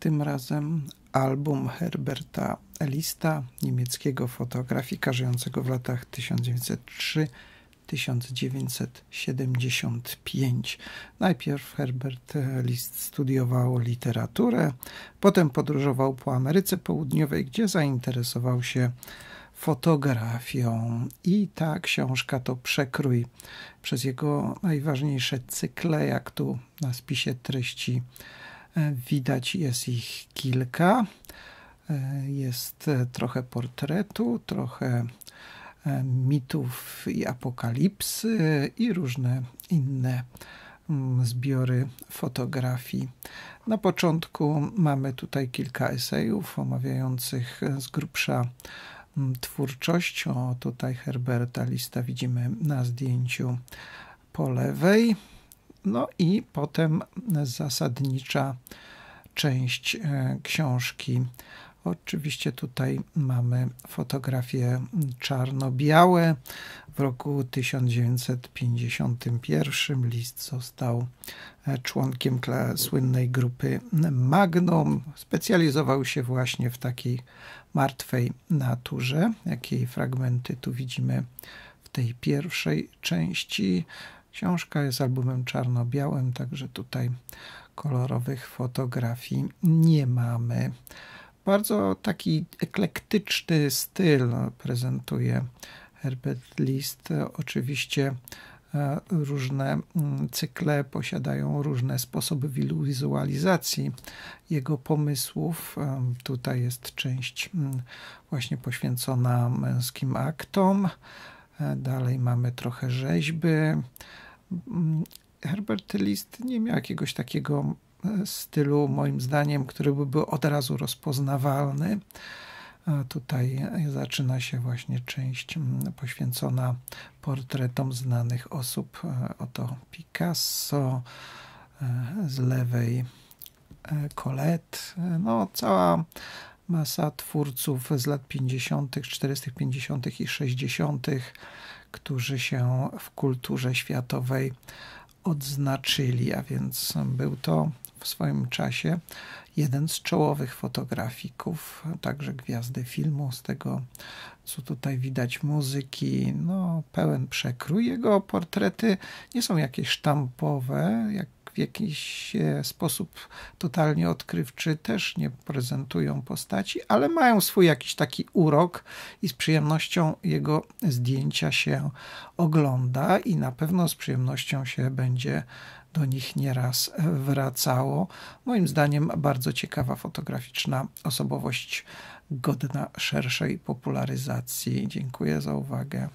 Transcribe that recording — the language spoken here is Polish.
Tym razem album Herberta Elista, niemieckiego fotografika żyjącego w latach 1903-1975. Najpierw Herbert List studiował literaturę, potem podróżował po Ameryce Południowej, gdzie zainteresował się fotografią. I ta książka to przekrój przez jego najważniejsze cykle, jak tu na spisie treści widać, jest ich kilka. E, jest e, trochę portretu, trochę mitów i apokalipsy i różne inne mm, zbiory fotografii. Na początku mamy tutaj kilka esejów omawiających z grubsza Mm, twórczość. O, tutaj Herberta Lista widzimy na zdjęciu po lewej. No i potem zasadnicza część e, książki. Oczywiście tutaj mamy fotografie czarno-białe. W roku 1951 List został e, członkiem słynnej grupy Magnum. Specjalizował się właśnie w takiej martwej naturze, jakiej fragmenty tu widzimy w tej pierwszej części. Książka jest albumem czarno-białym, także tutaj kolorowych fotografii nie mamy. Bardzo taki eklektyczny styl prezentuje Herbert List. Oczywiście E, różne mm, cykle posiadają różne sposoby wizualizacji jego pomysłów. E, tutaj jest część mm, właśnie poświęcona męskim aktom. E, dalej mamy trochę rzeźby. Mm, Herbert List nie miał jakiegoś takiego stylu, moim zdaniem, który by był od razu rozpoznawalny. A tutaj zaczyna się właśnie część mm, poświęcona portretom znanych osób. E, oto Picasso, e, z lewej e, Colette. No, cała masa twórców z lat 50., 40., 50. i 60., którzy się w kulturze światowej odznaczyli, a więc był to w swoim czasie jeden z czołowych fotografików, także gwiazdy filmu, z tego co tutaj widać muzyki, no pełen przekrój. Jego portrety nie są jakieś sztampowe, jak w jakiś e, sposób totalnie odkrywczy też nie prezentują postaci, ale mają swój jakiś taki urok i z przyjemnością jego zdjęcia się ogląda i na pewno z przyjemnością się będzie do nich nieraz wracało. Moim zdaniem bardzo ciekawa fotograficzna osobowość, godna szerszej popularyzacji. Dziękuję za uwagę.